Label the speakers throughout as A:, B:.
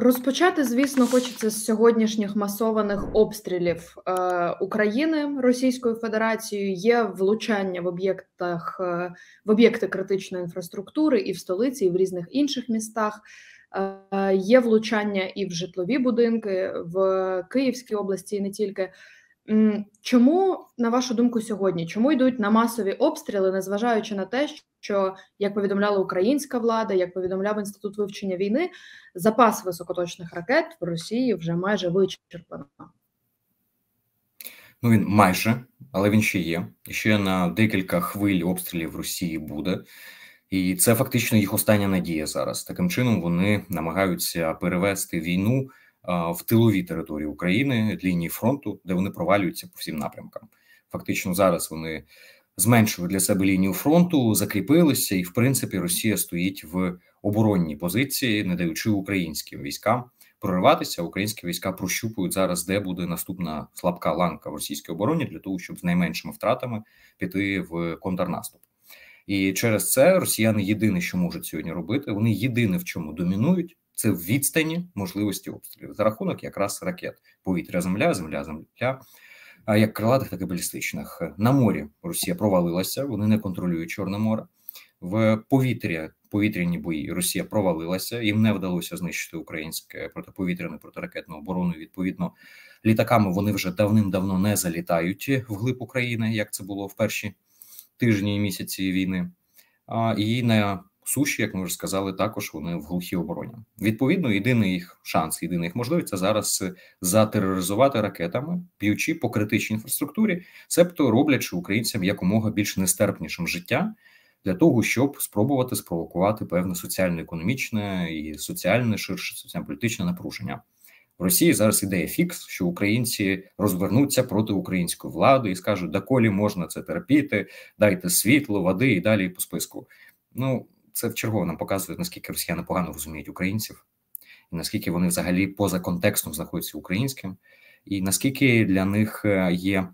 A: Розпочати, звісно, хочеться з сьогоднішніх масованих обстрілів е, України Російською Федерацією. Є влучання в об'єктах е, в об'єкти критичної інфраструктури і в столиці, і в різних інших містах. Е, є влучання і в житлові будинки в Київській області, і не тільки. Чому, на вашу думку, сьогодні чому йдуть на масові обстріли, незважаючи на те, що як повідомляла українська влада, як повідомляв інститут вивчення війни, запас високоточних ракет в Росії вже майже вичерпано?
B: Ну він майже, але він ще є. Ще на декілька хвиль обстрілів в Росії буде, і це фактично їх остання надія зараз. Таким чином вони намагаються перевести війну в тилові території України лінії фронту, де вони провалюються по всім напрямкам. Фактично, зараз вони зменшили для себе лінію фронту, закріпилися, і в принципі Росія стоїть в оборонній позиції, не даючи українським військам прориватися. Українські війська прощупують зараз, де буде наступна слабка ланка в російській обороні для того, щоб з найменшими втратами піти в контрнаступ. І через це росіяни єдине, що можуть сьогодні робити, вони єдине в чому домінують. Це в відстані можливості обстрілів за рахунок якраз ракет повітря, земля, земля, земля як крилатих, так і балістичних. На морі Росія провалилася, вони не контролюють Чорне море. В повітря повітряні бої Росія провалилася, їм не вдалося знищити українське протиповітряне протиракетну оборону. Відповідно, літаками вони вже давним-давно не залітають вглиб України, як це було в перші тижні і місяці війни. А і на суші, як ми вже сказали, також вони в глухій обороні. Відповідно, єдиний їх шанс, єдиний їх можливість це зараз затероризувати ракетами, б'ючи по критичній інфраструктурі, себто роблячи українцям якомога більш нестерпнішим життя. Для того щоб спробувати спровокувати певне соціально-економічне і соціальне ширше соціально-політичне напруження в Росії. Зараз ідея фікс, що українці розвернуться проти української влади і скажуть, доколі можна це терпіти, дайте світло, води і далі по списку. Ну це вчергово нам показує, наскільки росіяни погано розуміють українців, і наскільки вони взагалі поза контекстом знаходяться українським, і наскільки для них е, є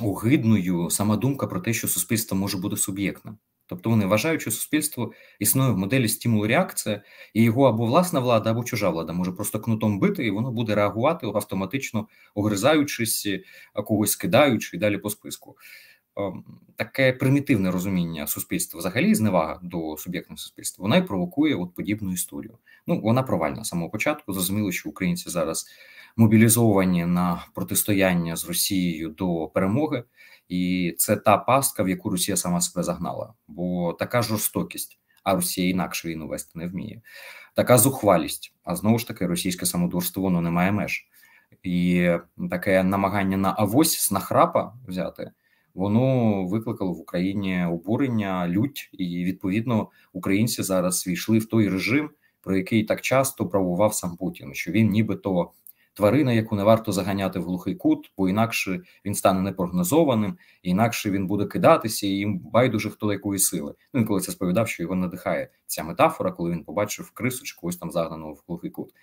B: огидною сама думка про те, що суспільство може бути суб'єктним. Тобто вони вважають, що суспільство існує в моделі стимул реакція, і його або власна влада, або чужа влада може просто кнутом бити, і воно буде реагувати автоматично огризаючись, когось скидаючи і далі по списку. Ем, таке примітивне розуміння суспільства, взагалі зневага до суб'єктного суспільства, вона і провокує от подібну історію. Ну вона провальна з самого початку. Зрозуміло, що українці зараз мобілізовані на протистояння з Росією до перемоги, і це та пастка, в яку Росія сама себе загнала, бо така жорстокість, а Росія інакше війну вести не вміє. Така зухвалість, а знову ж таки, російське самодурство воно не має меж, і таке намагання на авось з нахрапа взяти воно викликало в Україні обурення, лють, і відповідно українці зараз війшли в той режим, про який так часто правував сам Путін, що він нібито тварина, яку не варто заганяти в глухий кут, бо інакше він стане непрогнозованим, інакше він буде кидатися, і їм байдуже хто якої сили. Ну він коли це сповідав, що його надихає ця метафора, коли він побачив крису чи когось там загнаного в глухий кут.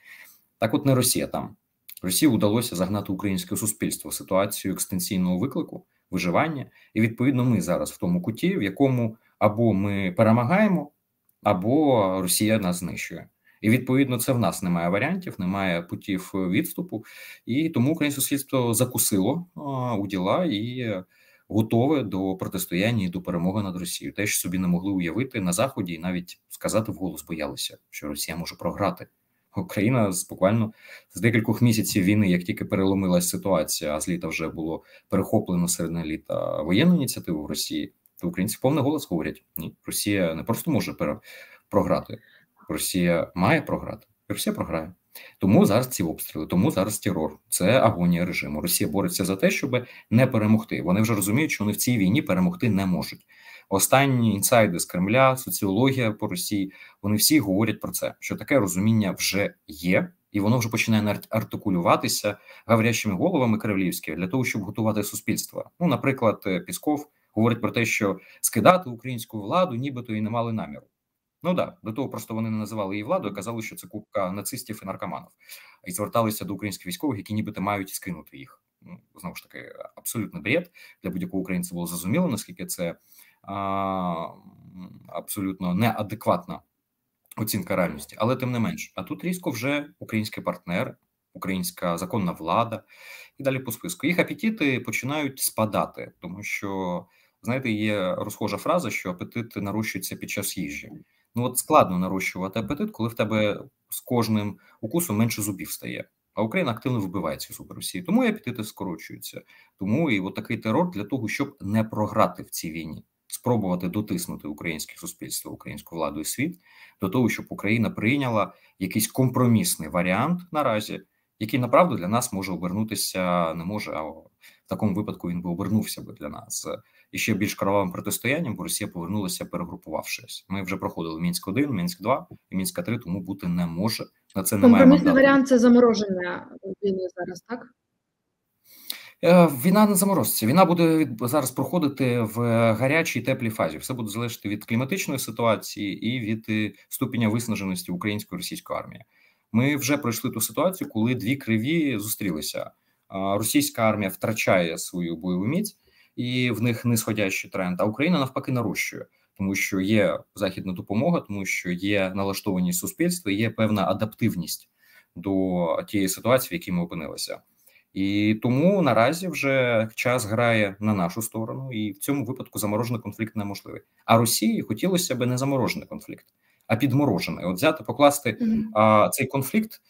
B: Так, от не Росія там. Росії вдалося загнати українське суспільство в ситуацію екстенційного виклику, виживання, і відповідно ми зараз в тому куті, в якому або ми перемагаємо, або Росія нас знищує. І відповідно це в нас немає варіантів, немає путів відступу, і тому українське суспільство закусило у діла і готове до протистояння і до перемоги над Росією. Те, що собі не могли уявити на заході, і навіть сказати вголос боялися, що Росія може програти. Україна з буквально з декількох місяців війни, як тільки переломилась ситуація, а з літа вже було перехоплено серед літа воєнну ініціативу в Росії, то українці повний голос говорять: ні, Росія не просто може програти, Росія має програти, Росія програє. Тому зараз ці обстріли, тому зараз терор. Це агонія режиму. Росія бореться за те, щоб не перемогти. Вони вже розуміють, що вони в цій війні перемогти не можуть. Останні інсайди з Кремля, соціологія по Росії. Вони всі говорять про це, що таке розуміння вже є, і воно вже починає артикулюватися гаврящими головами кремлівськими для того, щоб готувати суспільство. Ну, наприклад, Пісков говорить про те, що скидати українську владу, нібито і не мали наміру. Ну да, до того просто вони не називали її владою, казали, що це купка нацистів і наркоманів, і зверталися до українських військових, які нібито мають скинути їх. Ну знову ж таки, абсолютно бред для будь-якого українця було зрозуміло, наскільки це а, абсолютно неадекватна оцінка реальності, але тим не менш, а тут різко вже український партнер, українська законна влада і далі по списку. Їх апетити починають спадати, тому що знаєте, є розхожа фраза, що апетит нарощується під час їжі. Ну от складно нарощувати апетит, коли в тебе з кожним укусом менше зубів стає. А Україна активно вибиває ці зуби Росії. Тому і апетити скорочуються. Тому і от такий терор для того, щоб не програти в цій війні, спробувати дотиснути українське суспільство, українську владу і світ до того, щоб Україна прийняла якийсь компромісний варіант наразі, який направду для нас може обернутися, не може, а в такому випадку він би обернувся би для нас і ще більш кровавим протистоянням, бо Росія повернулася, перегрупувавшись. Ми вже проходили мінськ 1 мінськ 2 і мінськ 3 тому бути не може. На це немає
A: компромісний варіант. Це замороження війни зараз, так.
B: Е, війна не заморозиться. Війна буде зараз проходити в гарячій теплій фазі. Все буде залежати від кліматичної ситуації і від е, ступеня виснаженості української російської армії. Ми вже пройшли ту ситуацію, коли дві криві зустрілися. Російська армія втрачає свою бойову міць, і в них нисходящий тренд. А Україна навпаки нарощує, тому що є західна допомога, тому що є налаштованість суспільства, є певна адаптивність до тієї ситуації, в якій ми опинилися. І тому наразі вже час грає на нашу сторону, і в цьому випадку заморожений конфлікт неможливий. А Росії хотілося б не заморожений конфлікт, а підморожений. От взяти, покласти а, цей конфлікт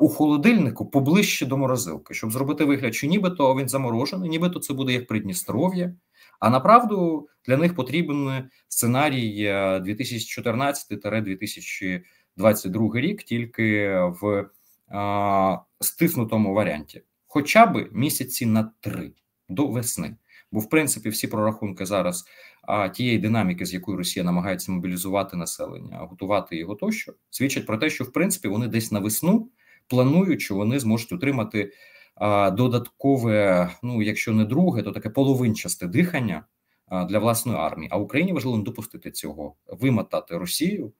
B: у холодильнику поближче до морозилки, щоб зробити вигляд, що нібито він заморожений, нібито це буде як Придністров'я. А направду для них потрібен сценарій 2014-2022 рік, тільки в а, стиснутому варіанті, хоча б місяці на три до весни. Бо, в принципі, всі прорахунки зараз а, тієї динаміки, з якою Росія намагається мобілізувати населення, готувати його тощо, свідчать про те, що в принципі вони десь на весну планують, що вони зможуть отримати а, додаткове, ну якщо не друге, то таке половинчасте дихання а, для власної армії. А Україні важливо не допустити цього, вимотати Росію,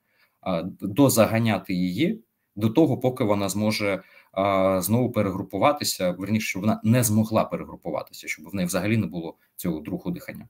B: дозаганяти її до того, поки вона зможе а, знову перегрупуватися. Верніше, щоб вона не змогла перегрупуватися, щоб в неї взагалі не було цього другого дихання.